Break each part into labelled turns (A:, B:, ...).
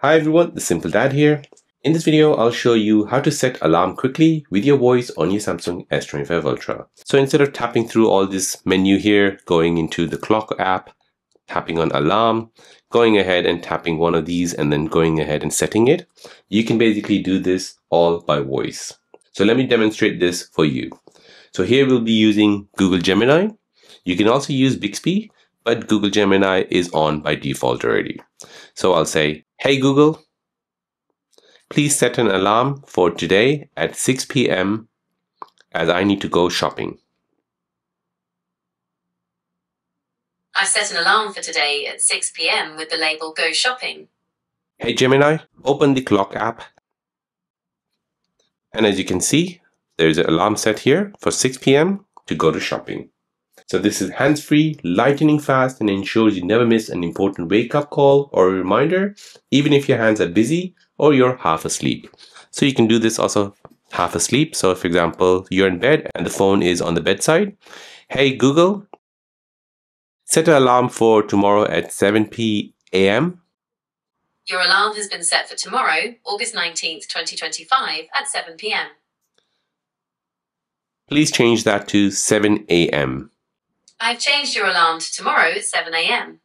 A: Hi everyone, the Simple Dad here. In this video, I'll show you how to set alarm quickly with your voice on your Samsung S25 Ultra. So instead of tapping through all this menu here, going into the clock app, tapping on alarm, going ahead and tapping one of these and then going ahead and setting it, you can basically do this all by voice. So let me demonstrate this for you. So here we'll be using Google Gemini. You can also use Bixby, but Google Gemini is on by default already. So I'll say, Hey Google, please set an alarm for today at 6 p.m. as I need to go shopping.
B: I set an alarm for today at 6 pm with the label Go Shopping.
A: Hey Gemini, open the clock app. And as you can see, there's an alarm set here for 6 p.m. to go to shopping. So this is hands-free, lightning fast, and ensures you never miss an important wake-up call or a reminder, even if your hands are busy or you're half asleep. So you can do this also half asleep. So for example, you're in bed and the phone is on the bedside. Hey Google, set an alarm for tomorrow at 7 p.m.
B: Your alarm has been set for tomorrow, August 19th, 2025 at 7 pm.
A: Please change that to 7 a.m.
B: I've changed your alarm to tomorrow at 7 am.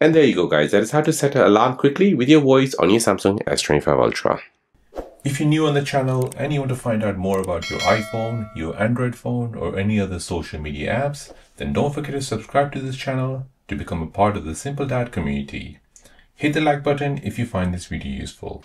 A: And there you go guys, that is how to set an alarm quickly with your voice on your Samsung S25 Ultra.
C: If you're new on the channel and you want to find out more about your iPhone, your Android phone, or any other social media apps, then don't forget to subscribe to this channel to become a part of the Simple Dad community. Hit the like button if you find this video useful.